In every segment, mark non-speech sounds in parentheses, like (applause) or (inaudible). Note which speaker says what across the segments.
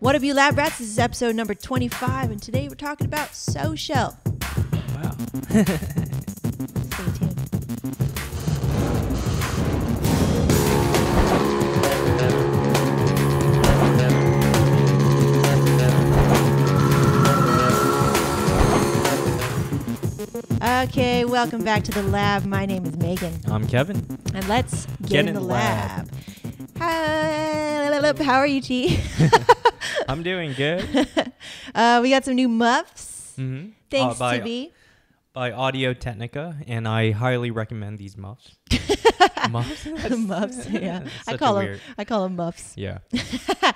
Speaker 1: What Have You Lab Rats? This is episode number 25, and today we're talking about social.
Speaker 2: Wow.
Speaker 1: Stay tuned. Okay, welcome back to the lab. My name is Megan,
Speaker 2: I'm Kevin.
Speaker 1: and let's get, in, the lab. Hi, how are you, T? (laughs)
Speaker 2: I'm doing good. (laughs)
Speaker 1: uh, we got some new muffs.
Speaker 2: hmm
Speaker 1: Thanks,
Speaker 2: by,
Speaker 1: TB.
Speaker 2: by Audio Technica, and I highly recommend these muffs. (laughs) muffs? (laughs)
Speaker 1: Muffs, yeah. I call
Speaker 2: a
Speaker 1: them.
Speaker 2: weird-
Speaker 1: I call them muffs.
Speaker 2: Yeah.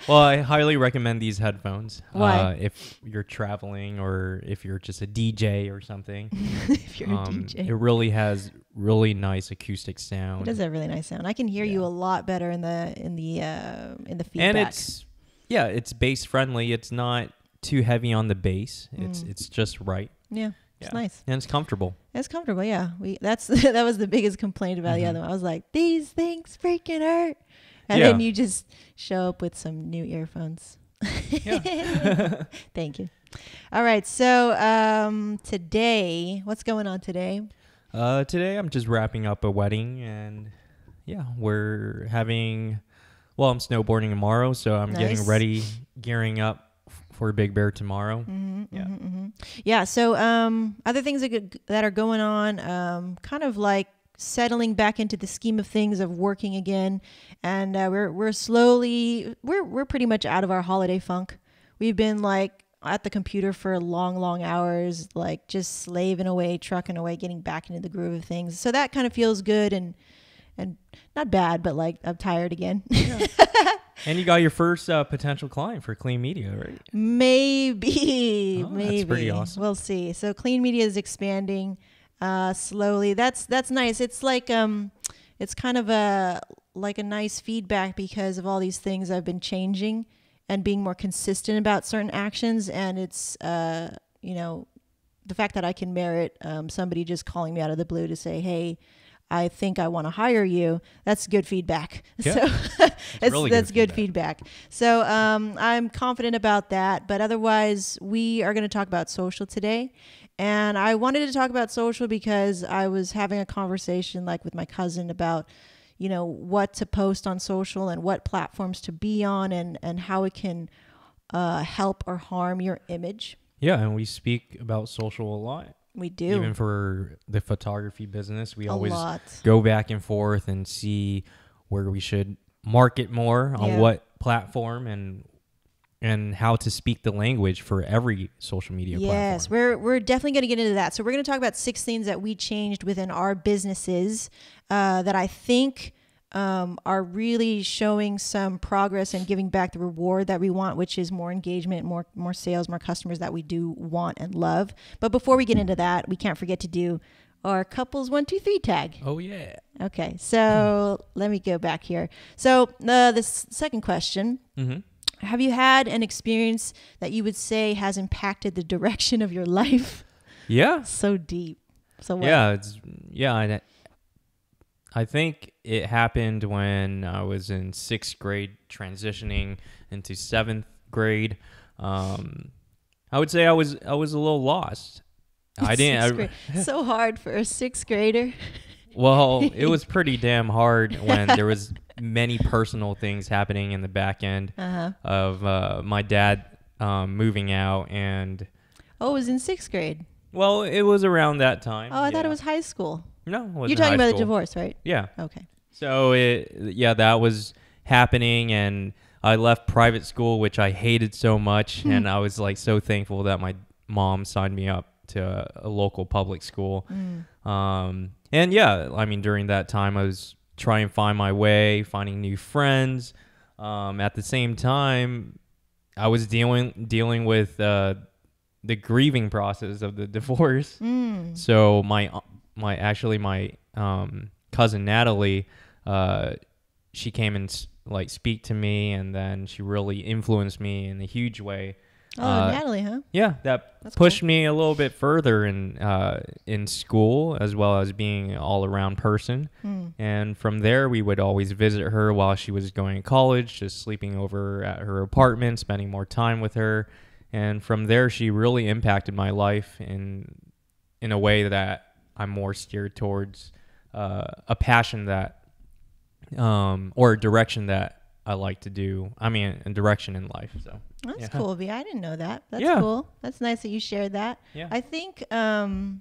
Speaker 2: well, I highly recommend these headphones.
Speaker 1: Why?
Speaker 2: Uh, if you're traveling or if you're just a DJ or something.
Speaker 1: if you're a
Speaker 2: Um,
Speaker 1: DJ.
Speaker 2: It really has really nice acoustic sound.
Speaker 1: It does have a really nice sound. I can hear you a lot better in the in the uh, in the feedback.
Speaker 2: and it's yeah, it's bass friendly. It's not too heavy on the bass. It's
Speaker 1: Mm.
Speaker 2: it's just right.
Speaker 1: yeah, it's
Speaker 2: Yeah.
Speaker 1: nice.
Speaker 2: And it's comfortable.
Speaker 1: It's comfortable. Yeah, we that's (laughs) that was the biggest complaint about the
Speaker 2: Mhm.
Speaker 1: other one. I was like, these things freaking hurt, and
Speaker 2: Yeah.
Speaker 1: then you just show up with some new earphones.
Speaker 2: Yeah. (laughs)
Speaker 1: Thank you. All right, so um, today, what's going on today?
Speaker 2: Uh, today I'm just wrapping up a wedding, and yeah, we're having. Well, I'm snowboarding tomorrow, so I'm
Speaker 1: Nice.
Speaker 2: getting ready, gearing up for Big Bear tomorrow.
Speaker 1: Mm-hmm,
Speaker 2: Yeah.
Speaker 1: hmm hmm Yeah. So, um, other things that, go- that are going on, um, kind of like settling back into the scheme of things of working again, and uh, we're we're slowly we're we're pretty much out of our holiday funk. We've been like at the computer for long, long hours, like just slaving away, trucking away, getting back into the groove of things. So that kind of feels good and and not bad, but like I'm tired again. (laughs)
Speaker 2: And you got your first uh, potential client for Clean Media, right?
Speaker 1: Maybe,
Speaker 2: Oh, that's
Speaker 1: maybe.
Speaker 2: pretty awesome.
Speaker 1: We'll see. So clean media is expanding uh, slowly. That's that's nice. It's like um, it's kind of a like a nice feedback because of all these things I've been changing and being more consistent about certain actions. And it's uh, you know, the fact that I can merit um, somebody just calling me out of the blue to say, hey. I think I want to hire you. That's good feedback. (laughs)
Speaker 2: Yeah.
Speaker 1: So it's,
Speaker 2: really good
Speaker 1: that's good feedback. So um, I'm confident about that. But otherwise, we are going to talk about social today. And I wanted to talk about social because I was having a conversation like with my cousin about, you know, what to post on social and what platforms to be on and, and how it can uh, help or harm your image.
Speaker 2: Yeah, and we speak about social a lot.
Speaker 1: We do
Speaker 2: Even for the photography business, we
Speaker 1: a
Speaker 2: always
Speaker 1: lot.
Speaker 2: go back and forth and see where we should market more on
Speaker 1: Yeah.
Speaker 2: what platform and and how to speak the language for every social media
Speaker 1: Yes,
Speaker 2: platform.
Speaker 1: we're we're definitely going to get into that. So we're going to talk about six things that we changed within our businesses uh, that I think um, are really showing some progress and giving back the reward that we want, which is more engagement, more more sales, more customers that we do want and love. But before we get into that, we can't forget to do our couples one two three tag.
Speaker 2: Oh yeah.
Speaker 1: Okay, so (clears throat) let me go back here. So uh, the second question.
Speaker 2: hmm
Speaker 1: Have you had an experience that you would say has impacted the (laughs) direction of your life?
Speaker 2: Yeah.
Speaker 1: So deep. So what?
Speaker 2: Yeah, it's yeah, I I think it happened when I was in 6th grade transitioning into 7th grade. Um I would say I was I was a little lost. I (laughs) didn't I, (laughs)
Speaker 1: so hard for a sixth grader.
Speaker 2: Well, it (laughs) was pretty damn hard when there was many personal things happening in the back end
Speaker 1: Uh huh.
Speaker 2: of uh, my dad um, moving out, and
Speaker 1: Oh, it was in sixth grade.
Speaker 2: well, it was around that time.
Speaker 1: Oh, I thought it was high school.
Speaker 2: No.
Speaker 1: You're talking about the divorce, right?
Speaker 2: Yeah.
Speaker 1: Okay.
Speaker 2: So it yeah, that was happening, and I left private school, which I hated so much,
Speaker 1: Hmm.
Speaker 2: and I was like so thankful that my mom signed me up to a, a local public school.
Speaker 1: Mm.
Speaker 2: Um, and yeah, I mean, during that time, I was trying to find my way, finding new friends. Um, at the same time, I was dealing dealing with uh, the grieving process of the (laughs) divorce.
Speaker 1: Mm.
Speaker 2: So my my actually my um, cousin Natalie, uh, she came and like speak to me, and then she really influenced me in a huge way
Speaker 1: Oh,
Speaker 2: uh,
Speaker 1: Natalie, huh?
Speaker 2: yeah, that
Speaker 1: That's
Speaker 2: pushed me a little bit further in uh, in school as well as being an all around person.
Speaker 1: Hmm.
Speaker 2: And from there, we would always visit her while she was going to college, just sleeping over at her apartment, spending more time with her. And from there, she really impacted my life in in a way that I'm more steered towards uh, a passion that um, or a direction that I like to do. I mean, a direction in life. So
Speaker 1: That's
Speaker 2: Yeah.
Speaker 1: cool, V. I didn't know that. That's
Speaker 2: Yeah.
Speaker 1: cool. That's nice that you shared that.
Speaker 2: yeah,
Speaker 1: I think um,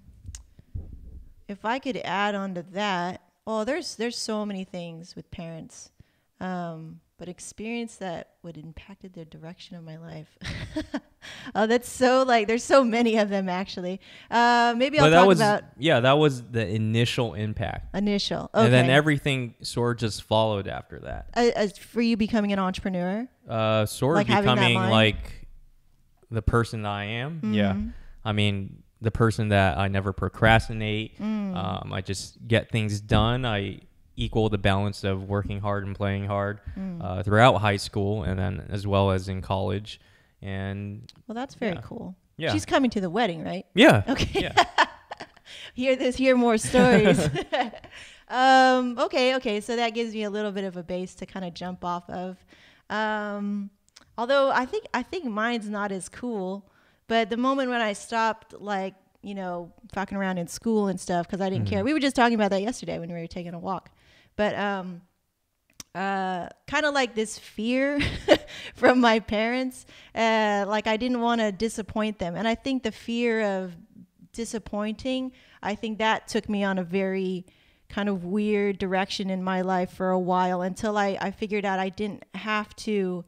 Speaker 1: if I could add on to that, oh, there's there's so many things with parents, um, but experience that would impacted the direction of my life. (laughs) oh, that's so like there's so many of them actually. Uh, maybe I'll
Speaker 2: that
Speaker 1: talk
Speaker 2: was
Speaker 1: about
Speaker 2: yeah, that was the initial impact.
Speaker 1: initial. Okay.
Speaker 2: And then everything sort of just followed after that.
Speaker 1: Uh, as for you becoming an entrepreneur.
Speaker 2: Uh, sort of
Speaker 1: having that
Speaker 2: becoming like the person that I am. Yeah.
Speaker 1: Mhm.
Speaker 2: I mean, the person that I never procrastinate.
Speaker 1: Mm.
Speaker 2: Um, I just get things done. I equal the balance of working hard and playing hard
Speaker 1: Mm.
Speaker 2: uh, throughout high school and then as well as in college. And
Speaker 1: Well, that's very
Speaker 2: yeah.
Speaker 1: cool.
Speaker 2: yeah.
Speaker 1: She's coming to the wedding, right?
Speaker 2: yeah.
Speaker 1: Okay.
Speaker 2: Yeah. (laughs)
Speaker 1: hear this, hear more stories. (laughs) (laughs) um, okay, okay. So that gives me a little bit of a base to kind of jump off of. Um, although I think I think mine's not as cool. But the moment when I stopped, like you know, fucking around in school and stuff, because I didn't care. We were just talking about that yesterday when we were taking a walk. But um, uh, kind of like this fear (laughs) from my parents. Uh, like I didn't want to disappoint them, and I think the fear of disappointing, I think that took me on a very kind of weird direction in my life for a while until I, I figured out I didn't have to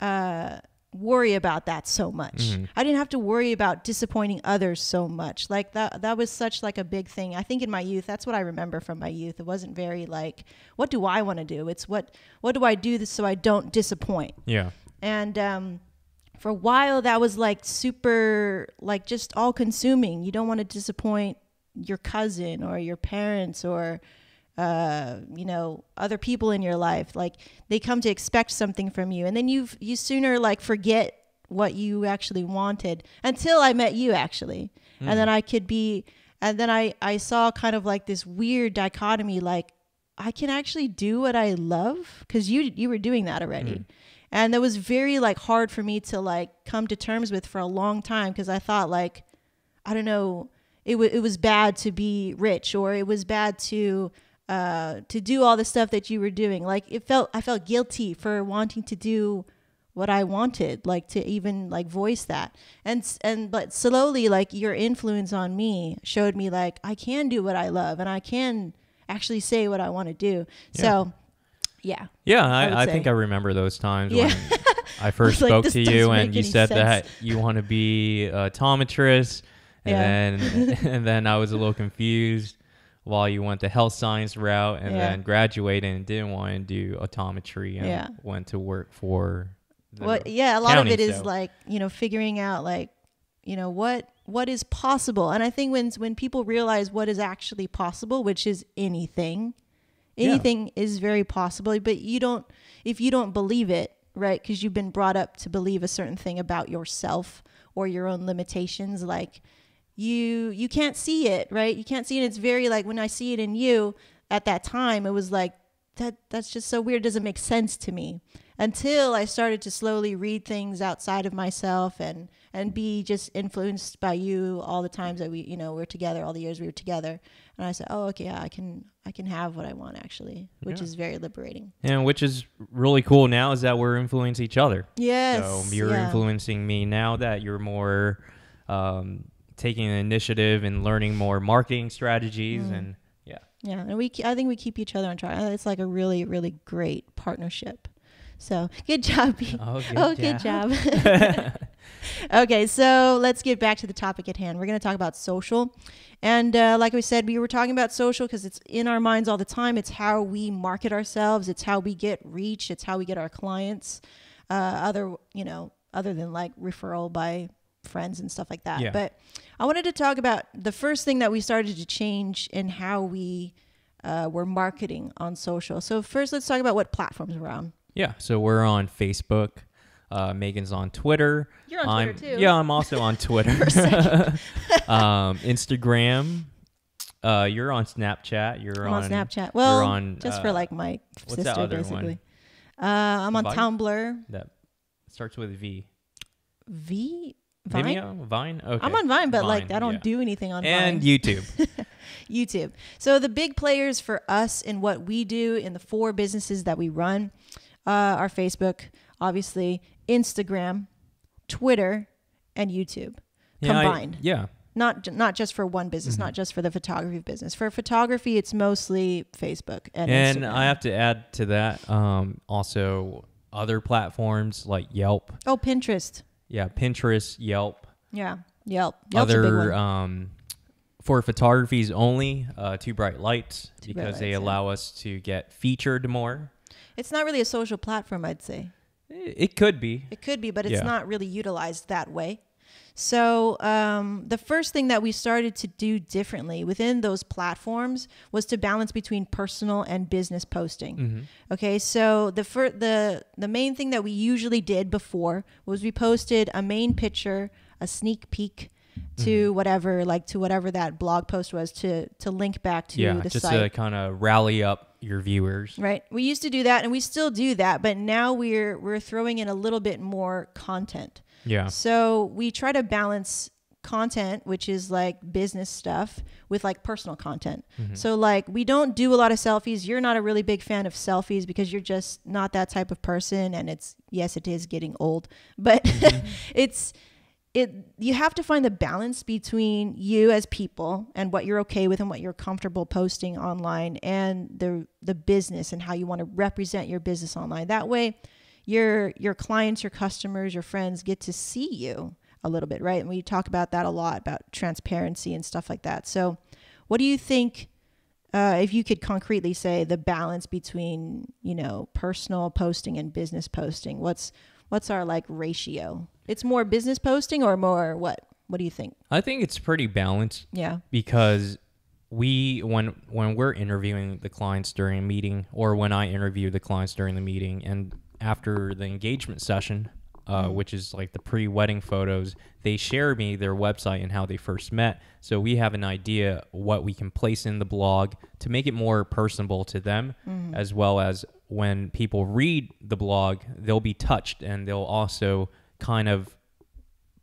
Speaker 1: uh, worry about that so much.
Speaker 2: Mhm.
Speaker 1: I didn't have to worry about disappointing others so much. Like that that was such like a big thing. I think in my youth, that's what I remember from my youth. It wasn't very like, what do I want to do? It's what what do I do this so I don't disappoint?
Speaker 2: Yeah.
Speaker 1: and um, for a while that was like super like just all consuming you don't want to disappoint your cousin or your parents or uh, you know other people in your life like they come to expect something from you. And then you you sooner like forget what you actually wanted until i met you actually. And then i could be and then i i saw kind of like this weird dichotomy like i can actually do what i love? Because you you were doing that already. And that was very like hard for me to like come to terms with for a long time because i thought like i don't know it, w- it was bad to be rich or it was bad to uh to do all the stuff that you were doing. Like it felt i felt guilty for wanting to do what i wanted like to even like voice that. And and but slowly like your influence on me showed me like i can do what i love and i can actually say what i want to do. So yeah
Speaker 2: Yeah,
Speaker 1: I
Speaker 2: I, I, think I remember those times
Speaker 1: Yeah.
Speaker 2: when I (laughs) first
Speaker 1: like,
Speaker 2: spoke
Speaker 1: this
Speaker 2: to you and you said
Speaker 1: sense.
Speaker 2: that you want to be a optometrist, and then (laughs) and then I was a little confused while you went the health science route and
Speaker 1: Yeah.
Speaker 2: then graduated and didn't want to do optometry and
Speaker 1: Yeah.
Speaker 2: went to work for. The,
Speaker 1: what yeah a lot
Speaker 2: county,
Speaker 1: of it is
Speaker 2: so-
Speaker 1: like you know figuring out like you know what what is possible and i think when when people realize what is actually possible which is anything
Speaker 2: Yeah.
Speaker 1: anything is very possible but you don't if you don't believe it right because you've been brought up to believe a certain thing about yourself or your own limitations like you you can't see it right you can't see it it's very like when i see it in you at that time it was like that that's just so weird it doesn't make sense to me until i started to slowly read things outside of myself and and be just influenced by you all the times that we you know we're together all the years we were together and i said oh okay yeah, i can i can have what i want actually which
Speaker 2: Yeah.
Speaker 1: is very liberating
Speaker 2: and which is really cool now is that we're influencing each other.
Speaker 1: yes
Speaker 2: So you're
Speaker 1: yeah.
Speaker 2: influencing me now that you're more um, taking an initiative and learning more marketing strategies
Speaker 1: Mm.
Speaker 2: and yeah.
Speaker 1: Yeah, and we I think we keep each other on track. It's like a really really great partnership. So good job. B. (laughs)
Speaker 2: Oh, good
Speaker 1: oh, good job. (laughs) (laughs) okay, so let's get back to the topic at hand. We're going to talk about social. And uh, like we said, we were talking about social because it's in our minds all the time. It's how we market ourselves, it's how we get reach, it's how we get our clients, uh, other, you know, other than like referral by friends and stuff like that.
Speaker 2: Yeah.
Speaker 1: But I wanted to talk about the first thing that we started to change in how we uh, were marketing on social. So, first, let's talk about what platforms we're on.
Speaker 2: Yeah, so we're on Facebook, Uh, Megan's on Twitter.
Speaker 1: You're on
Speaker 2: I'm,
Speaker 1: Twitter too.
Speaker 2: Yeah, I'm also on Twitter. (laughs) (laughs) um, Instagram. Uh, you're on Snapchat. You're
Speaker 1: I'm on,
Speaker 2: on
Speaker 1: Snapchat. Well,
Speaker 2: on,
Speaker 1: just
Speaker 2: uh,
Speaker 1: for like my
Speaker 2: what's
Speaker 1: sister,
Speaker 2: that other
Speaker 1: basically.
Speaker 2: one?
Speaker 1: Uh, I'm on
Speaker 2: Vine?
Speaker 1: Tumblr.
Speaker 2: That starts with V.
Speaker 1: V Vine.
Speaker 2: Vimeo, Vine. Okay.
Speaker 1: I'm on Vine, but like I don't
Speaker 2: yeah.
Speaker 1: do anything on
Speaker 2: And
Speaker 1: Vine.
Speaker 2: And YouTube. (laughs)
Speaker 1: YouTube. So the big players for us in what we do in the four businesses that we run uh, are Facebook, obviously, Instagram, Twitter, and YouTube
Speaker 2: Yeah, I-
Speaker 1: combined.
Speaker 2: yeah.
Speaker 1: not not just for one business,
Speaker 2: Mm-hmm.
Speaker 1: not just for the photography business. For photography, it's mostly Facebook and,
Speaker 2: And
Speaker 1: Instagram.
Speaker 2: I have to add to that um, also other platforms like Yelp.
Speaker 1: oh Pinterest.
Speaker 2: Yeah, Pinterest, Yelp.
Speaker 1: Yeah, Yelp. Yelp's
Speaker 2: other um, for photographies only, uh, Two Bright Lights
Speaker 1: Two Bright
Speaker 2: because they
Speaker 1: Lights, yeah.
Speaker 2: allow us to get featured more.
Speaker 1: It's not really a social platform, I'd say.
Speaker 2: It, it could be.
Speaker 1: It could be, but it's
Speaker 2: Yeah.
Speaker 1: not really utilized that way. So um, the first thing that we started to do differently within those platforms was to balance between personal and business posting.
Speaker 2: Mm-hmm.
Speaker 1: Okay, so the fir- the the main thing that we usually did before was we posted a main picture, a sneak peek
Speaker 2: Mm-hmm.
Speaker 1: to whatever like to whatever that blog post was to to link back to
Speaker 2: yeah,
Speaker 1: the
Speaker 2: just
Speaker 1: site.
Speaker 2: to kind of rally up your viewers.
Speaker 1: Right. We used to do that and we still do that, but now we're we're throwing in a little bit more content.
Speaker 2: Yeah.
Speaker 1: So we try to balance content, which is like business stuff, with like personal content.
Speaker 2: Mm-hmm.
Speaker 1: So like we don't do a lot of selfies. You're not a really big fan of selfies because you're just not that type of person and it's yes, it is getting old, but
Speaker 2: Mm-hmm. (laughs)
Speaker 1: it's it you have to find the balance between you as people and what you're okay with and what you're comfortable posting online and the the business and how you want to represent your business online. That way your your clients, your customers, your friends get to see you a little bit, right? And we talk about that a lot about transparency and stuff like that. So, what do you think uh, if you could concretely say the balance between you know personal posting and business posting? What's what's our like ratio? It's more business posting or more what? What do you think?
Speaker 2: I think it's pretty balanced
Speaker 1: Yeah.
Speaker 2: because we when when we're interviewing the clients during a meeting or when I interview the clients during the meeting and after the engagement session uh, which is like the pre-wedding photos they share me their website and how they first met. So we have an idea what we can place in the blog to make it more personable to them as well as when people read the blog they'll be touched and they'll also kind of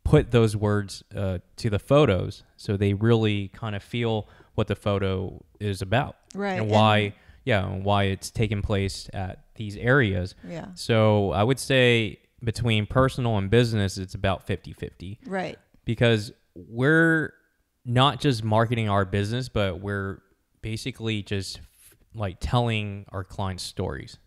Speaker 2: put those words uh, to the photos. So they really kind of feel what the photo is about.
Speaker 1: Right,
Speaker 2: and
Speaker 1: and-
Speaker 2: why yeah and why it's taking place at these areas
Speaker 1: Yeah.
Speaker 2: so i would say between personal and business it's about 50-50
Speaker 1: Right.
Speaker 2: because we're not just marketing our business but we're basically just like telling our clients stories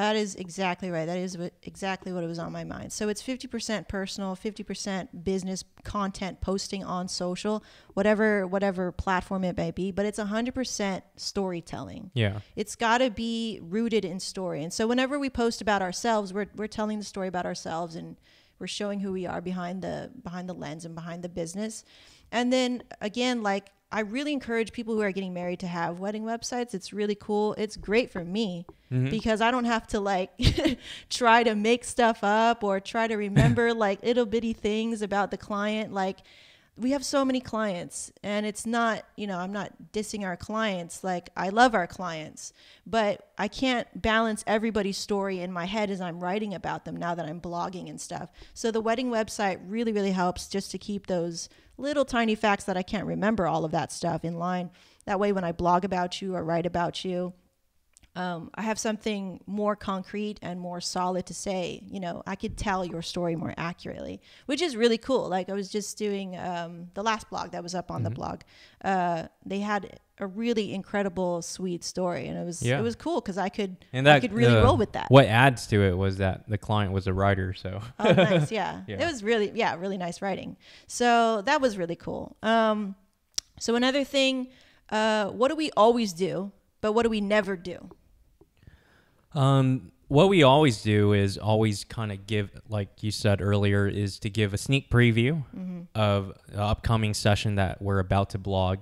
Speaker 1: That is exactly right. That is what, exactly what it was on my mind. So it's 50% personal, 50% business content posting on social, whatever whatever platform it may be, but it's 100% storytelling.
Speaker 2: yeah
Speaker 1: It's got to be rooted in story. And so whenever we post about ourselves, we're we're telling the story about ourselves and we're showing who we are behind the behind the lens and behind the business. And then again, like I really encourage people who are getting married to have wedding websites. It's really cool. It's great for me mm-hmm. because I don't have to like (laughs) try to make stuff up or try to remember (laughs) like little bitty things about the client. Like we have so many clients and it's not you know i'm not dissing our clients like i love our clients but i can't balance everybody's story in my head as i'm writing about them now that i'm blogging and stuff so the wedding website really really helps just to keep those little tiny facts that i can't remember all of that stuff in line that way when i blog about you or write about you um, I have something more concrete and more solid to say. You know, I could tell your story more accurately, which is really cool. Like I was just doing um, the last blog that was up on the blog. Uh, they had a really incredible, sweet story, and it was
Speaker 2: Yeah.
Speaker 1: it was cool because I could
Speaker 2: and that
Speaker 1: I could really
Speaker 2: uh,
Speaker 1: roll with that.
Speaker 2: what adds to it was that the client was a writer so
Speaker 1: Oh, nice. Yeah. (laughs)
Speaker 2: Yeah.
Speaker 1: It was really, yeah, really nice writing. So that was really cool. Um, so another thing, uh, what do we always do, but what do we never do?
Speaker 2: Um, what we always do is always kind of give, like you said earlier, is to give a sneak preview of the upcoming session that we're about to blog.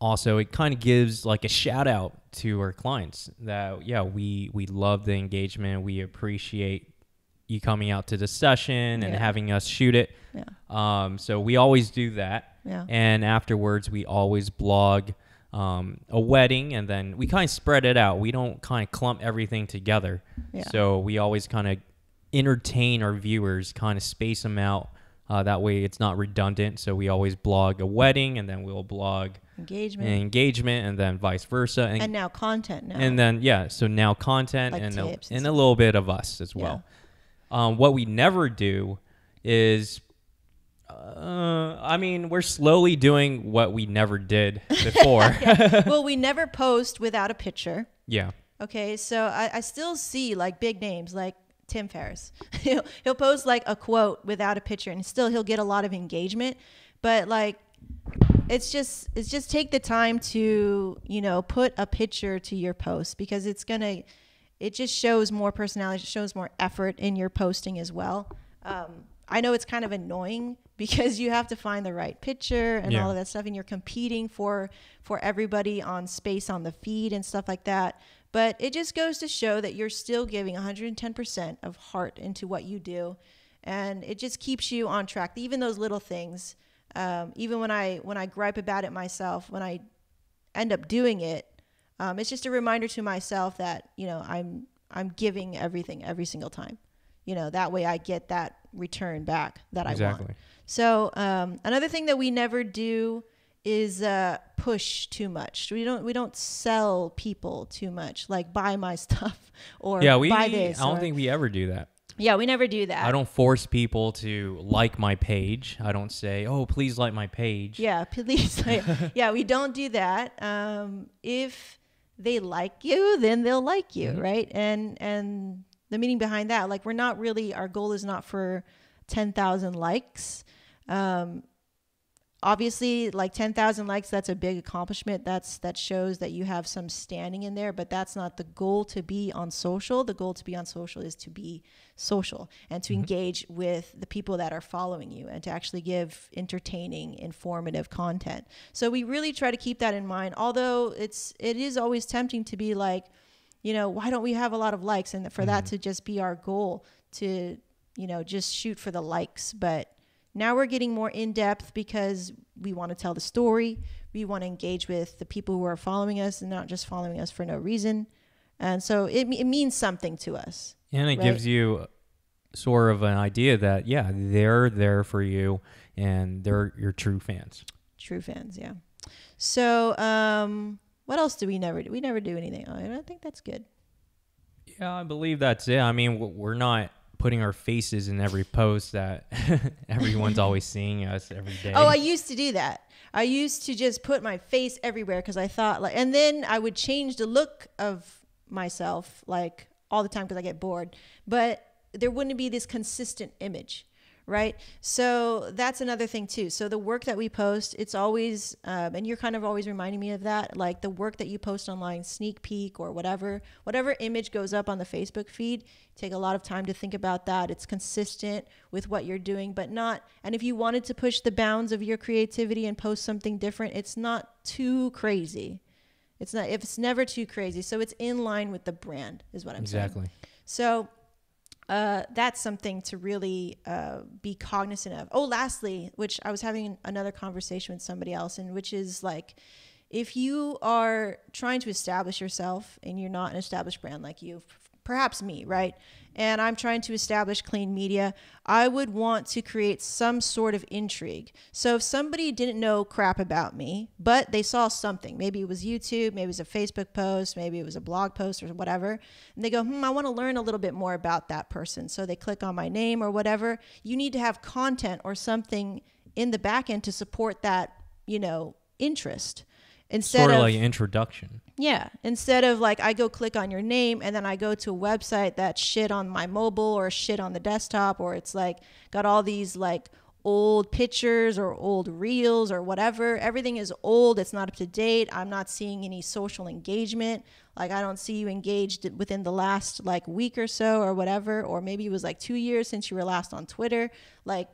Speaker 2: Also, it kind of gives like a shout out to our clients that yeah, we we love the engagement, we appreciate you coming out to the session and
Speaker 1: Yeah.
Speaker 2: having us shoot it.
Speaker 1: Yeah.
Speaker 2: Um, so we always do that.
Speaker 1: Yeah.
Speaker 2: And afterwards, we always blog um, a wedding, and then we kind of spread it out. We don't kind of clump everything together.
Speaker 1: Yeah.
Speaker 2: So we always kind of entertain our viewers, kind of space them out. Uh, that way, it's not redundant. So we always blog a wedding, and then we'll blog
Speaker 1: Engagement.
Speaker 2: an engagement, and then vice versa. And,
Speaker 1: and now content now.
Speaker 2: and then yeah, so now content
Speaker 1: Like
Speaker 2: and a,
Speaker 1: and
Speaker 2: and a little bit of us as well. Um, what we never do is, uh, I mean, we're slowly doing what we never did (laughs) before. (laughs) (laughs)
Speaker 1: well, we never post without a picture.
Speaker 2: yeah.
Speaker 1: Okay, so I, I still see like big names like Tim Ferriss. he'll he'll post like a quote without a picture, and still he'll get a lot of engagement. But like, it's just it's just take the time to you know put a picture to your post because it's gonna it just shows more personality, it shows more effort in your posting as well. Um, I know it's kind of annoying (laughs) because you have to find the right picture and
Speaker 2: Yeah.
Speaker 1: all of that stuff, and you're competing for for everybody on space on the feed and stuff like that. But it just goes to show that you're still giving 110% of heart into what you do, and it just keeps you on track. Even those little things, um, even when I when I gripe about it myself, when I end up doing it, um, it's just a reminder to myself that you know I'm I'm giving everything every single time. You know that way I get that return back that I want.
Speaker 2: Exactly.
Speaker 1: So um, another thing that we never do is uh, push too much. We don't we don't sell people too much, like buy my (laughs) stuff or
Speaker 2: Yeah, we.
Speaker 1: buy this.
Speaker 2: I don't
Speaker 1: or-
Speaker 2: think we ever do that.
Speaker 1: Yeah, we never do that.
Speaker 2: I don't force people to like my page. I don't say, "Oh, please like my page."
Speaker 1: Yeah, (laughs) please. like, (laughs) yeah, we don't do that. Um, if they like you, then they'll like you,
Speaker 2: Mm-hmm.
Speaker 1: right? And and the meaning behind that, like, we're not really. Our goal is not for ten thousand likes. Um, obviously, like ten thousand likes, that's a big accomplishment. That's that shows that you have some standing in there. But that's not the goal to be on social. The goal to be on social is to be social and to mm-hmm. engage with the people that are following you and to actually give entertaining informative content so we really try to keep that in mind although it's it is always tempting to be like you know why don't we have a lot of likes and for that mm-hmm. to just be our goal to you know just shoot for the likes but now we're getting more in depth because we want to tell the story we want to engage with the people who are following us and not just following us for no reason and so it, it means something to us
Speaker 2: And it
Speaker 1: Right.
Speaker 2: gives you sort of an idea that yeah, they're there for you and they're your true fans.
Speaker 1: True fans, yeah. So, um, what else do we never do? We never do anything. I I think that's good.
Speaker 2: Yeah, I believe that's it. I mean, we're not putting our faces in every post that (laughs) everyone's always (laughs) seeing us every day.
Speaker 1: Oh, I used to do that. I used to just put my face everywhere because I thought like, and then I would change the look of myself like all the time because I get bored. But there wouldn't be this consistent image, right? So that's another thing too. So the work that we post, it's always, um, and you're kind of always reminding me of that, like the work that you post online, sneak peek or whatever, whatever image goes up on the Facebook feed. Take a lot of time to think about that. It's consistent with what you're doing, but not. And if you wanted to push the bounds of your creativity and post something different, it's not too crazy. It's not. If it's never too crazy, so it's in line with the brand, is what I'm saying.
Speaker 2: exactly.
Speaker 1: So uh, that's something to really uh, be cognizant of. Oh, lastly, which I was having another conversation with somebody else, and which is like, if you are trying to establish yourself and you're not an established brand like you, perhaps me, right? And I'm trying to establish clean media, I would want to create some sort of intrigue. So if somebody didn't know crap about me, but they saw something, maybe it was YouTube, maybe it was a Facebook post, maybe it was a blog post or whatever, and they go, hmm, I want to learn a little bit more about that person. So they click on my name or whatever. You need to have content or something in the back end to support that, you know, interest. Instead
Speaker 2: Sort of
Speaker 1: of
Speaker 2: like introduction.
Speaker 1: yeah. Instead of like I go click on your name and then I go to a website that's shit on my mobile or shit on the desktop or it's like got all these like old pictures or old reels or whatever. Everything is old. It's not up to date. I'm not seeing any social engagement. Like I don't see you engaged within the last like week or so or whatever. Or maybe it was like two years since you were last on Twitter. Like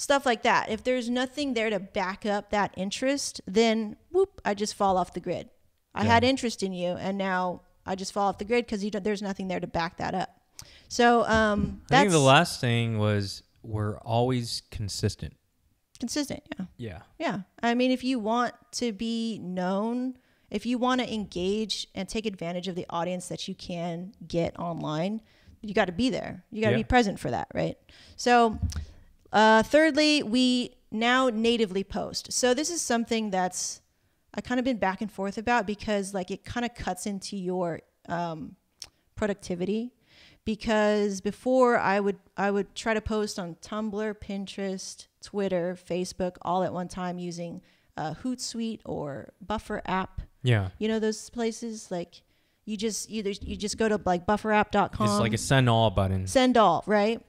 Speaker 1: stuff like that. If there's nothing there to back up that interest, then whoop, I just fall off the grid. I had interest in you, and now I just fall off the grid because there's nothing there to back that up. So um,
Speaker 2: I think the last thing was we're always consistent.
Speaker 1: consistent. Yeah.
Speaker 2: Yeah.
Speaker 1: Yeah. I mean, if you want to be known, if you want to engage and take advantage of the audience that you can get online, you got to be there. You got to
Speaker 2: Yeah.
Speaker 1: be present for that, right? So, uh, thirdly, we now natively post. So, this is something that's I kind of been back and forth about because, like, it kind of cuts into your um, productivity. Because before I would I would try to post on Tumblr, Pinterest, Twitter, Facebook all at one time using uh, Hootsuite or Buffer app.
Speaker 2: Yeah.
Speaker 1: You know those places like you just either you just go to like bufferapp.com
Speaker 2: It's like a send all button.
Speaker 1: send all right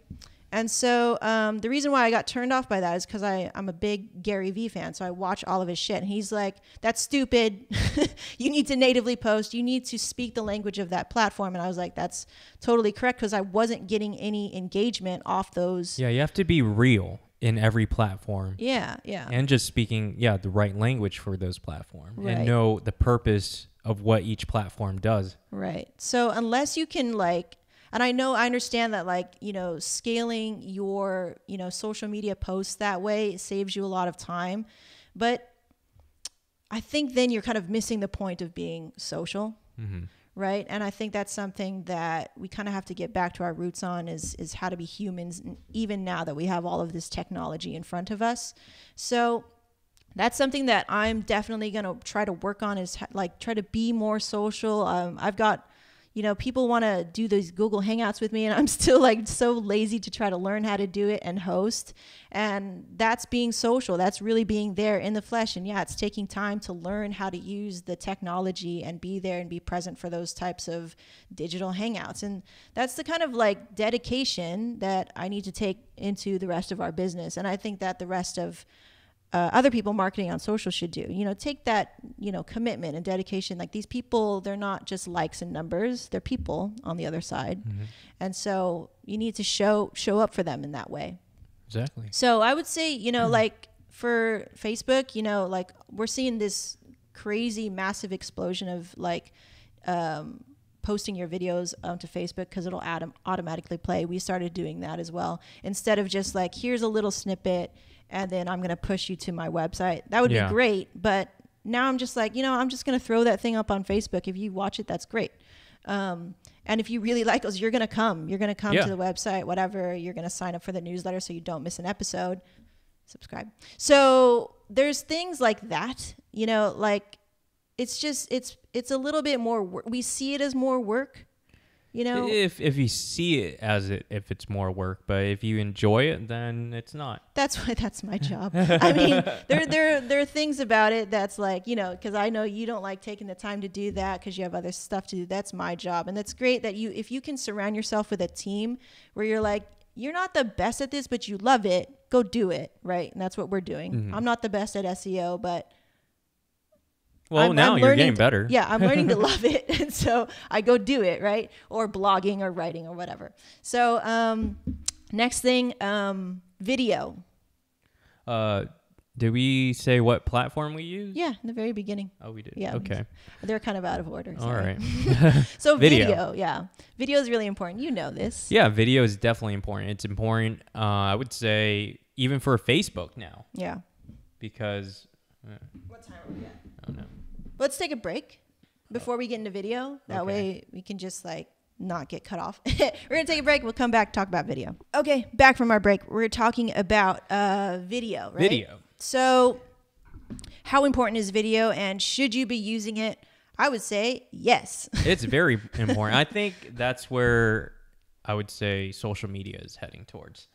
Speaker 1: and so um, the reason why i got turned off by that is because i'm a big gary vee fan so i watch all of his shit and he's like that's stupid (laughs) you need to natively post you need to speak the language of that platform and i was like that's totally correct because i wasn't getting any engagement off those
Speaker 2: Yeah, you have to be real in every platform.
Speaker 1: yeah yeah
Speaker 2: And just speaking, yeah, the right language for those platforms
Speaker 1: Right.
Speaker 2: and know the purpose of what each platform does.
Speaker 1: Right. So unless you can like and I know I understand that like, you know, scaling your, you know, social media posts that way saves you a lot of time, but I think then you're kind of missing the point of being social. Right? And I think that's something that we kind of have to get back to our roots on is is how to be humans even now that we have all of this technology in front of us. So that's something that I'm definitely going to try to work on is like try to be more social. Um, I've got, you know, people want to do these Google Hangouts with me, and I'm (laughs) still like so lazy to try to learn how to do it and host. And that's being social. That's really being there in the flesh. And yeah, it's taking time to learn how to use the technology and be there and be present for those types of digital hangouts. And that's the kind of like dedication that I need to take into the rest of our business. And I think that the rest of uh, other people marketing on social should do. You know, take that, you know, commitment and dedication. Like these people, they're not just likes and numbers; they're people on the other side, and so you need to show show up for them in that way.
Speaker 2: Exactly.
Speaker 1: So I would say, you know, like for Facebook, you know, like we're seeing this crazy, massive explosion of like um, posting your videos onto Facebook because it'll add, automatically play. We started doing that as well instead of just like here's a little snippet and then I'm gonna push you to my website. That would
Speaker 2: Yeah.
Speaker 1: be great, but now I'm just like, you know, I'm just gonna throw that thing up on Facebook. If you watch it, that's great. Um, and if you really like us, you're gonna come. You're gonna come
Speaker 2: Yeah.
Speaker 1: to the website, whatever. You're gonna sign up for the newsletter so you don't miss an episode. Subscribe. So there's things like that, you know, like it's just it's it's a little bit more. wor- We see it as more work, you know.
Speaker 2: If if you see it as it if it's more work, but if you enjoy it, then it's not.
Speaker 1: That's why (laughs) that's my (laughs) job. I mean, there there there are things about it that's like you know because I know you don't like taking the time to do that because you have other stuff to do. That's my job, and that's great that you if you can surround yourself with a team where you're like you're not the best at this, but you love it. Go do it, right? And that's what we're doing.
Speaker 2: Mm-hmm.
Speaker 1: I'm not the best at SEO, but
Speaker 2: Well,
Speaker 1: I'm-
Speaker 2: now
Speaker 1: I'm
Speaker 2: you're getting
Speaker 1: to-
Speaker 2: better.
Speaker 1: Yeah, I'm learning to (laughs) love it, (laughs) and so I go do it, right? Or blogging or writing or whatever. So um, next thing, um, video.
Speaker 2: Uh, did we say what platform we use?
Speaker 1: Yeah, in the very beginning.
Speaker 2: Oh, we did.
Speaker 1: Yeah.
Speaker 2: Okay.
Speaker 1: They're kind of out of order.
Speaker 2: All
Speaker 1: sorry.
Speaker 2: right.
Speaker 1: So (laughs)
Speaker 2: Video.
Speaker 1: video. yeah, video is really important. You know this.
Speaker 2: Yeah, video is definitely important. It's important. Uh, I would say even for Facebook now
Speaker 1: Yeah.
Speaker 2: because uh,
Speaker 1: What time are we at?
Speaker 2: I don't know.
Speaker 1: Let's take a break before we get into video. That
Speaker 2: Okay.
Speaker 1: way we can just like not get cut off. (laughs) We're gonna take a break. We'll come back talk about video. Okay, back from our break. We're talking about uh, video. Right?
Speaker 2: Video.
Speaker 1: So, how important is video, and should you be using it? I would say yes. (laughs)
Speaker 2: It's very important. I think that's where I would say social media is heading towards.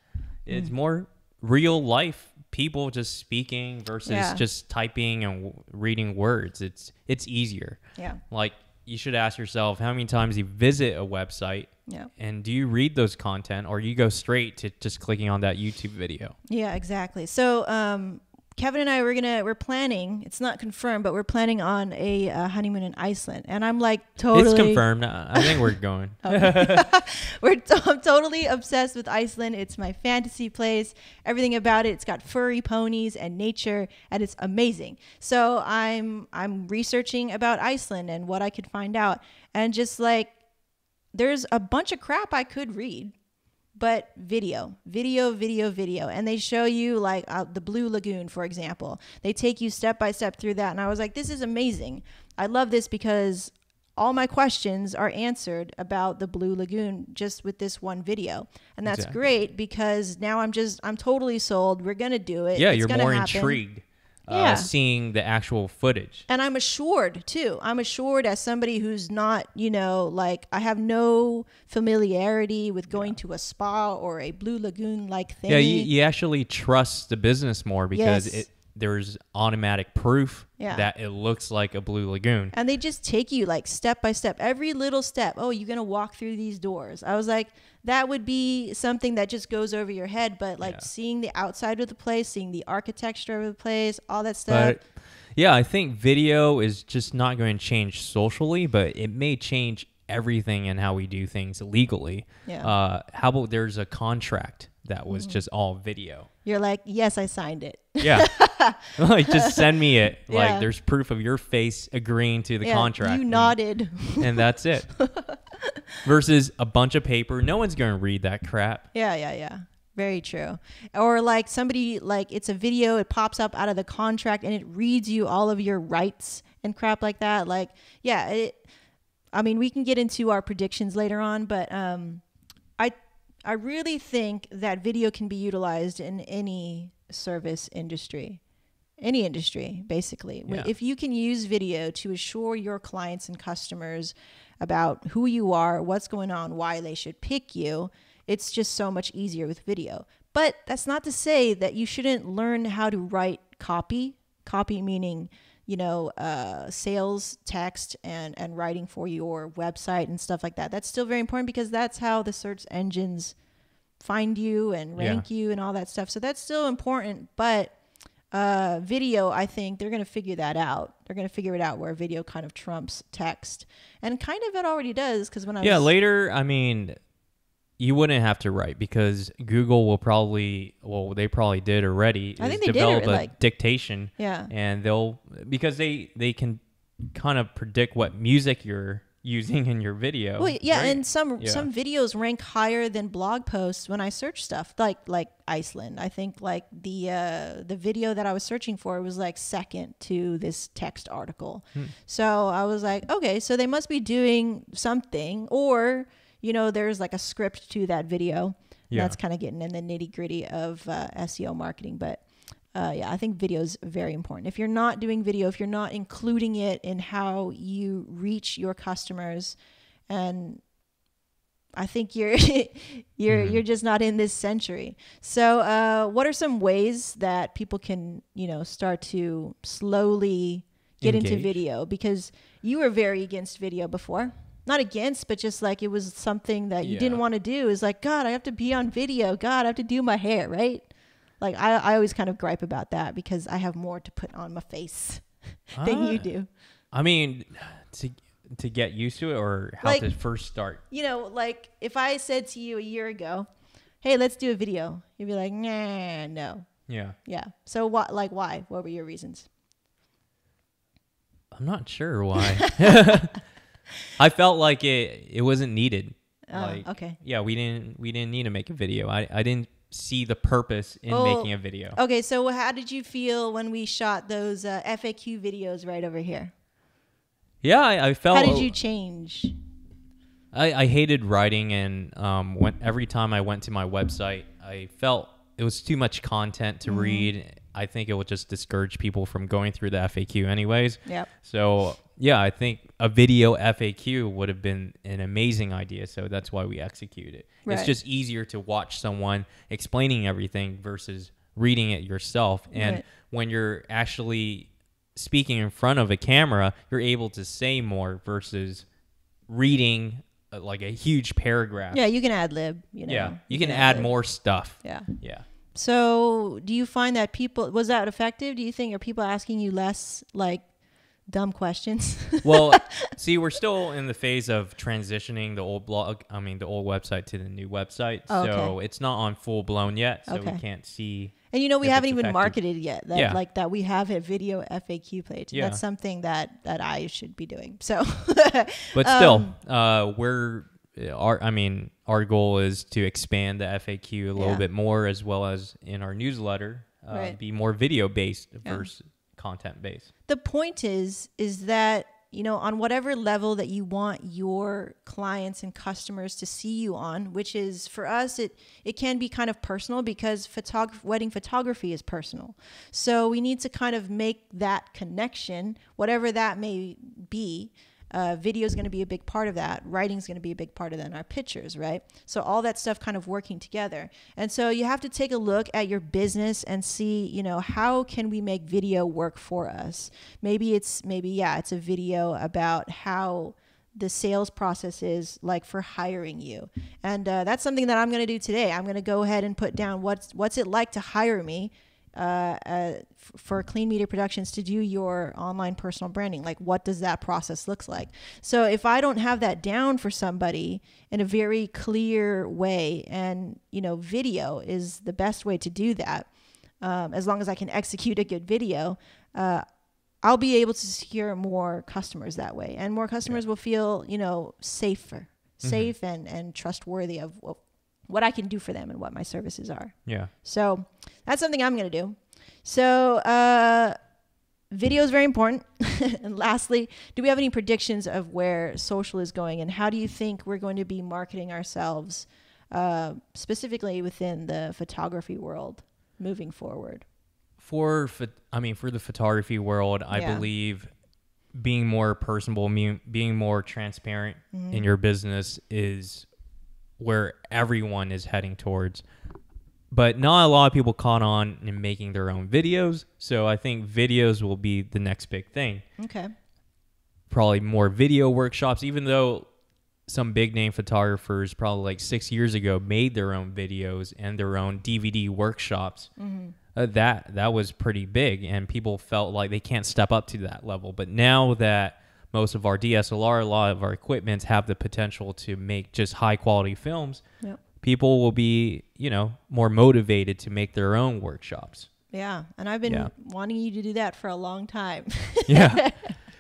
Speaker 2: It's more real life people just speaking versus
Speaker 1: Yeah.
Speaker 2: just typing and w- reading words. It's it's easier.
Speaker 1: yeah,
Speaker 2: Like you should ask yourself how many times you visit a website
Speaker 1: yeah,
Speaker 2: and do you read those content or you go straight to just clicking on that YouTube video?
Speaker 1: yeah, exactly. So, um, Kevin and I we're gonna we're planning. It's not confirmed, but we're planning on a uh, honeymoon in Iceland, and I'm like totally
Speaker 2: It's confirmed. I I think we're going. (laughs) (laughs)
Speaker 1: We're t- I'm totally obsessed with Iceland. It's my fantasy place. Everything about it. It's got furry ponies and nature, and it's amazing. So I'm I'm researching about Iceland and what I could find out, and just like there's a bunch of crap I could read, but video, video, video, video. And they show you like uh, the Blue Lagoon, for example. They take you step by step through that. And I was like, this is amazing. I love this because all my questions are answered about the Blue Lagoon just with this one video. And that's
Speaker 2: Exactly.
Speaker 1: great because now I'm just, I'm totally sold. We're going to do it.
Speaker 2: Yeah,
Speaker 1: It's
Speaker 2: you're more
Speaker 1: happen.
Speaker 2: intrigued uh,
Speaker 1: Yeah.
Speaker 2: seeing the actual footage.
Speaker 1: And I'm assured too. I'm assured as somebody who's not, you know, like I have no familiarity with going to a spa or a Blue Lagoon like thing.
Speaker 2: Yeah, you, you actually trust the business more because
Speaker 1: Yes.
Speaker 2: it there's automatic proof
Speaker 1: Yeah.
Speaker 2: that it looks like a blue lagoon.
Speaker 1: and they just take you like step by step, every little step. Oh, you're gonna walk through these doors. I was like, that would be something that just goes over your head. But like
Speaker 2: Yeah.
Speaker 1: seeing the outside of the place, seeing the architecture of the place, all that stuff.
Speaker 2: But yeah, I think video is just not going to change socially, but it may change everything and how we do things legally.
Speaker 1: Yeah.
Speaker 2: Uh, how about there's a contract that was just all video?
Speaker 1: You're like, yes, I signed it.
Speaker 2: Yeah. (laughs) (laughs) like just send me it. (laughs)
Speaker 1: Yeah.
Speaker 2: Like there's proof of your face agreeing to the
Speaker 1: yeah,
Speaker 2: contract.
Speaker 1: You
Speaker 2: and-
Speaker 1: nodded.
Speaker 2: and that's it. Versus a bunch of paper, no one's going to read that crap.
Speaker 1: Yeah, yeah, yeah. Very true. Or like somebody like it's a video, it pops up out of the contract and it reads you all of your rights and crap like that. Like, yeah, it I mean, we can get into our predictions later on, but um I really think that video can be utilized in any service industry. Any industry, basically.
Speaker 2: Yeah.
Speaker 1: If you can use video to assure your clients and customers about who you are, what's going on, why they should pick you, it's just so much easier with video. But that's not to say that you shouldn't learn how to write copy. Copy meaning, you know, uh, sales text and, and writing for your website and stuff like that. That's still very important because that's how the search engines find you and
Speaker 2: Yeah.
Speaker 1: rank you and all that stuff. So that's still important. But uh, video, I think they're going to figure that out. They're going to figure it out where video kind of trumps text. And kind of it already does because when I
Speaker 2: Yeah,
Speaker 1: was.
Speaker 2: later, I mean, you wouldn't have to write because Google will probably, well, they probably did already.
Speaker 1: I think they did
Speaker 2: develop
Speaker 1: it,
Speaker 2: a
Speaker 1: like-
Speaker 2: dictation,
Speaker 1: Yeah.
Speaker 2: and they'll because they they can kind of predict what music you're (laughs) using in your video.
Speaker 1: Well, yeah,
Speaker 2: right?
Speaker 1: and some
Speaker 2: Yeah.
Speaker 1: some videos rank higher than blog posts when I search stuff like like Iceland. I think like the uh, the video that I was searching for was like second to this text article.
Speaker 2: Hmm.
Speaker 1: So I was like, okay, so they must be doing something, or you know, there's like a script to that video.
Speaker 2: Yeah.
Speaker 1: That's kind of getting in the nitty gritty of uh, SEO marketing, but. Uh, yeah, I think video is very important. If you're not doing video, if you're not including it in how you reach your customers, and I think you're (laughs) you're
Speaker 2: Mhm.
Speaker 1: you're just not in this century. So, uh, what are some ways that people can you know start to slowly get into video? Because you were very against video before. Not against, but just like it was something that you didn't want to do. Is like, God, I have to be on video. God, I have to do my hair, right? Like I, I always kind of gripe about that because I have more to put on my face (laughs) than you
Speaker 2: Ah,
Speaker 1: do.
Speaker 2: I mean, to to get used to it or how
Speaker 1: Like-
Speaker 2: to first start.
Speaker 1: You know, like if I said to you a year ago, "Hey, let's do a video," you'd be like, "Nah, no."
Speaker 2: Yeah,
Speaker 1: Yeah. So what? Like, why? What were your reasons?
Speaker 2: I'm not sure why. (laughs) (laughs) I felt like it it wasn't needed.
Speaker 1: Oh,
Speaker 2: like,
Speaker 1: okay.
Speaker 2: Yeah, we didn't we didn't need to make a video. I I didn't see the purpose in
Speaker 1: Oh,
Speaker 2: making a video.
Speaker 1: Okay. So how did you feel when we shot those uh, FAQ videos right over here?
Speaker 2: Yeah, I, I felt.
Speaker 1: How did you change?
Speaker 2: I, I hated writing, and um, when every time I went to my website, I felt it was too much content
Speaker 1: Mm-hmm.
Speaker 2: to read. I think it would just discourage people from going through the FAQ, anyways.
Speaker 1: Yep.
Speaker 2: So yeah, I think a video FAQ would have been an amazing idea. So that's why we execute it. It's just easier to watch someone explaining everything versus reading it yourself. And
Speaker 1: Right.
Speaker 2: when you're actually speaking in front of a camera, you're able to say more versus reading uh, like a huge paragraph.
Speaker 1: Yeah, you can ad lib. You know.
Speaker 2: Yeah, you can add more stuff.
Speaker 1: Yeah.
Speaker 2: Yeah.
Speaker 1: So, do you find that people was that effective? Do you think are people asking you less like dumb questions? (laughs)
Speaker 2: Well, see, we're still in the phase of transitioning the old blog, I mean, the old website to the new website.
Speaker 1: Oh,
Speaker 2: So
Speaker 1: okay.
Speaker 2: it's not on full blown yet. So
Speaker 1: Okay.
Speaker 2: we can't see.
Speaker 1: and you know, we haven't even
Speaker 2: effective.
Speaker 1: marketed yet that
Speaker 2: Yeah.
Speaker 1: like that we have a video FAQ page.
Speaker 2: Yeah.
Speaker 1: That's something that that I should be doing. So, (laughs)
Speaker 2: But still,
Speaker 1: Um,
Speaker 2: uh, we're our I mean our goal is to expand the FAQ a little
Speaker 1: Yeah.
Speaker 2: bit more as well as in our newsletter uh,
Speaker 1: Right.
Speaker 2: be more video based versus content based.
Speaker 1: the point is is that you know on whatever level that you want your clients and customers to see you on which is for us it it can be kind of personal because photog- wedding photography is personal so we need to kind of make that connection whatever that may be uh, video is going to be a big part of that. Writing is going to be a big part of that. And our pictures, right? So all that stuff kind of working together. And so you have to take a look at your business and see, you know, how can we make video work for us? Maybe it's maybe yeah, it's a video about how the sales process is like for hiring you and uh, that's something that i'm going to do today i'm going to go ahead and put down what's what's it like to hire me uh, uh, f- for Clean Media Productions to do your online personal branding. Like, what does that process looks like? So, if I don't have that down for somebody in a very clear way, and you know, video is the best way to do that. Um, as long as I can execute a good video, uh, I'll be able to secure more customers that way, and more customers will feel, you know, safer, safe and and trustworthy of what, what I can do for them and what my services are.
Speaker 2: Yeah.
Speaker 1: So that's something I'm going to do. So uh, video is very important. (laughs) and lastly, do we have any predictions of where social is going and how do you think we're going to be marketing ourselves uh, specifically within the photography world moving forward?
Speaker 2: For I mean for the photography world, I
Speaker 1: Yeah.
Speaker 2: believe being more personable, being more transparent
Speaker 1: Mm-hmm.
Speaker 2: in your business is where everyone is heading towards. But not a lot of people caught on in making their own videos, so I think videos will be the next big thing.
Speaker 1: Okay.
Speaker 2: Probably more video workshops, even though some big name photographers probably like six years ago made their own videos and their own DVD workshops. Uh, that that was pretty big, and people felt like they can't step up to that level. But now that most of our DSLR, a lot of our equipments have the potential to make just high quality films,
Speaker 1: Yep.
Speaker 2: people will be you know more motivated to make their own workshops.
Speaker 1: Yeah. And I've been
Speaker 2: Yeah.
Speaker 1: wanting you to do that for a long time. (laughs)
Speaker 2: Yeah,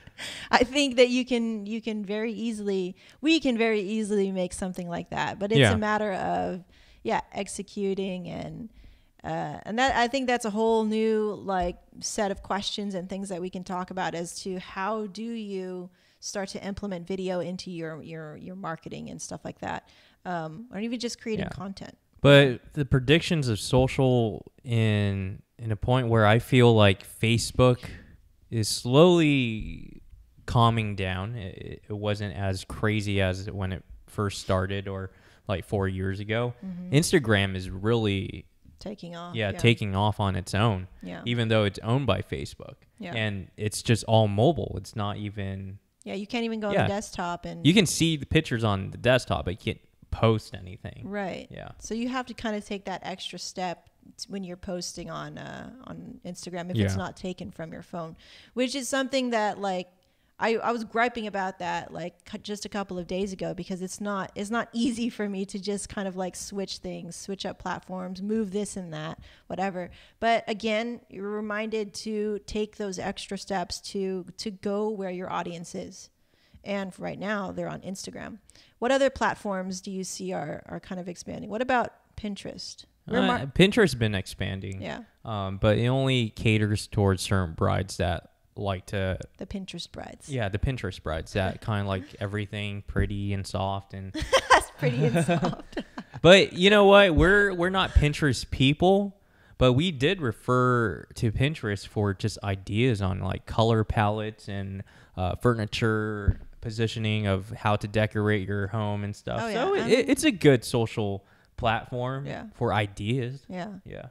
Speaker 2: (laughs)
Speaker 1: I think that you can you can very easily we can very easily make something like that, but it's
Speaker 2: Yeah.
Speaker 1: a matter of yeah executing and uh, and that I think that's a whole new like set of questions and things that we can talk about as to how do you start to implement video into your your your marketing and stuff like that, um, or even just creating
Speaker 2: Yeah.
Speaker 1: content.
Speaker 2: But the predictions of social in in a point where I feel like Facebook is slowly calming down. It, it wasn't as crazy as when it first started or like 4 years ago. Instagram is really
Speaker 1: Taking off,
Speaker 2: yeah, taking off on its own
Speaker 1: yeah,
Speaker 2: even though it's owned by Facebook.
Speaker 1: Yeah.
Speaker 2: And it's just all mobile. It's not even
Speaker 1: yeah. You can't even go on
Speaker 2: Yeah.
Speaker 1: the desktop and
Speaker 2: you can see the pictures on the desktop, but you can't post anything.
Speaker 1: right.
Speaker 2: Yeah.
Speaker 1: So you have to kind of take that extra step when you're posting on uh, on Instagram if it's not taken from your phone, which is something that like I, I was griping about that like just a couple of days ago because it's not it's not easy for me to just kind of like switch things, switch up platforms, move this and that, whatever. But again, you're reminded to take those extra steps to to go where your audience is. And right now they're on Instagram. What other platforms do you see are are kind of expanding? What about Pinterest?
Speaker 2: Uh, Pinterest's been expanding.
Speaker 1: yeah,
Speaker 2: um, but it only caters towards certain brides that like to
Speaker 1: the Pinterest brides.
Speaker 2: yeah the pinterest brides that kind of like everything pretty and soft and (laughs)
Speaker 1: That's pretty and soft. (laughs)
Speaker 2: but you know what we're we're not pinterest people but we did refer to pinterest for just ideas on like color palettes and uh, furniture positioning of how to decorate your home and stuff
Speaker 1: Oh,
Speaker 2: so
Speaker 1: yeah.
Speaker 2: it, it's a good social platform
Speaker 1: Yeah.
Speaker 2: for ideas
Speaker 1: yeah.
Speaker 2: yeah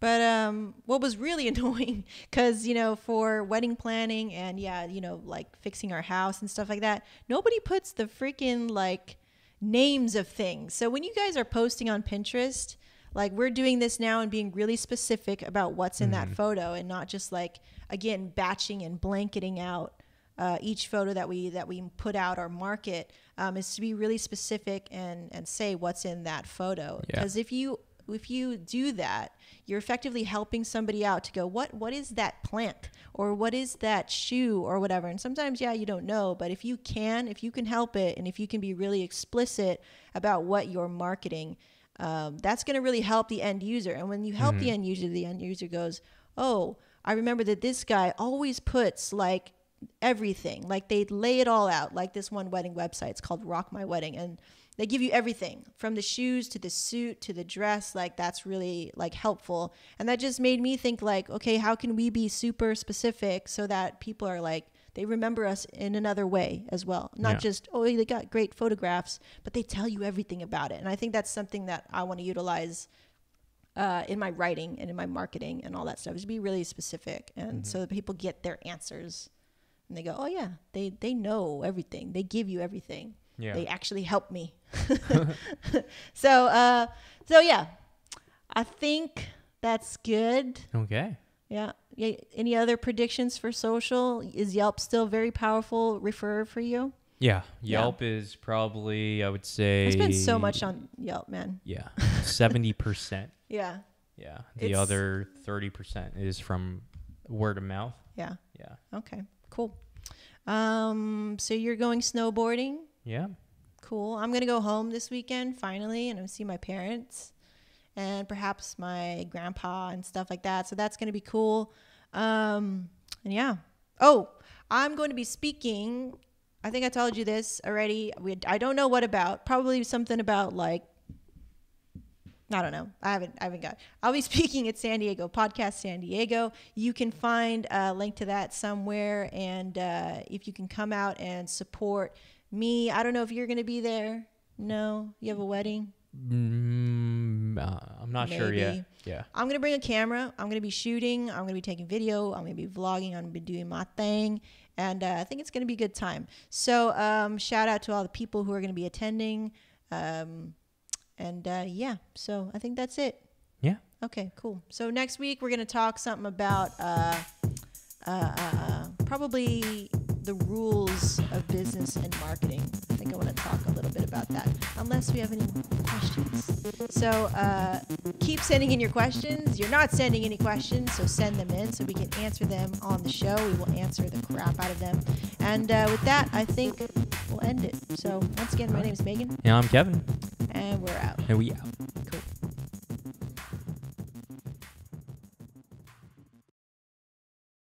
Speaker 1: But um, what was really (laughs) annoying, because you know, for wedding planning and yeah, you know, like fixing our house and stuff like that, nobody puts the freaking like names of things. So when you guys are posting on Pinterest, like we're doing this now and being really specific about what's in that photo and not just like again batching and blanketing out uh, each photo that we that we put out or market um, is to be really specific and and say what's in that photo
Speaker 2: Yeah.
Speaker 1: because if you if you do that, you're effectively helping somebody out to go, what what is that plant or what is that shoe or whatever. And sometimes, yeah, you don't know, but if you can, if you can help it, and if you can be really explicit about what you're marketing, um, that's going to really help the end user. And when you help the end user, the end user goes, oh, I remember that this guy always puts like everything. Like they lay it all out. Like this one wedding website, it's called Rock My Wedding, and they give you everything from the shoes to the suit to the dress. Like that's really like helpful, and that just made me think like, okay, how can we be super specific so that people are like they remember us in another way as well, not
Speaker 2: Yeah.
Speaker 1: just oh they got great photographs, but they tell you everything about it, and I think that's something that I want to utilize uh, in my writing and in my marketing and all that stuff is be really specific. And so that people get their answers and they go oh yeah they they know everything. They give you everything
Speaker 2: Yeah.
Speaker 1: they actually help me (laughs) (laughs) so uh so yeah i think that's good
Speaker 2: Okay.
Speaker 1: yeah yeah any other predictions for social is yelp still very powerful refer for you
Speaker 2: Yeah.
Speaker 1: Yeah.
Speaker 2: Yelp is probably I would say
Speaker 1: i spend so much on yelp man
Speaker 2: Yeah. (laughs) Seventy percent.
Speaker 1: yeah
Speaker 2: Yeah. The
Speaker 1: It's-
Speaker 2: other thirty percent is from word of mouth.
Speaker 1: yeah
Speaker 2: Yeah.
Speaker 1: okay cool um so you're going snowboarding
Speaker 2: Yeah.
Speaker 1: Cool. I'm gonna go home this weekend finally, and I'm see my parents, and perhaps my grandpa and stuff like that. So that's gonna be cool. Um, and yeah. Oh, I'm going to be speaking. I think I told you this already. We, I don't know what about. Probably something about like. I don't know. I haven't. I haven't got. I'll be (laughs) speaking at San Diego Podcast San Diego. You can find a link to that somewhere, and uh, if you can come out and support me, I don't know if you're going to be there. No, you have a wedding.
Speaker 2: Mm, uh, I'm not sure yet. Yeah.
Speaker 1: I'm gonna bring a camera. I'm gonna be shooting. I'm gonna be taking video. I'm gonna be vlogging. I'm gonna be doing my thing, and uh, I think it's gonna be a good time. So um, shout out to all the people who are gonna be attending, um, and uh, yeah. So I think that's it.
Speaker 2: Yeah.
Speaker 1: Okay, cool. So next week we're gonna talk something about uh, uh, uh, probably the rules of business and marketing. I think I want to talk a little bit about that, unless we have any questions. So uh, keep sending in your questions. You're not sending any questions, so send them in so we can answer them on the show. We will answer the crap out of them. And uh, with that, I think we'll end it. So once again, my name is Megan,
Speaker 2: Yeah. I'm Kevin,
Speaker 1: and we're out.
Speaker 2: and we out.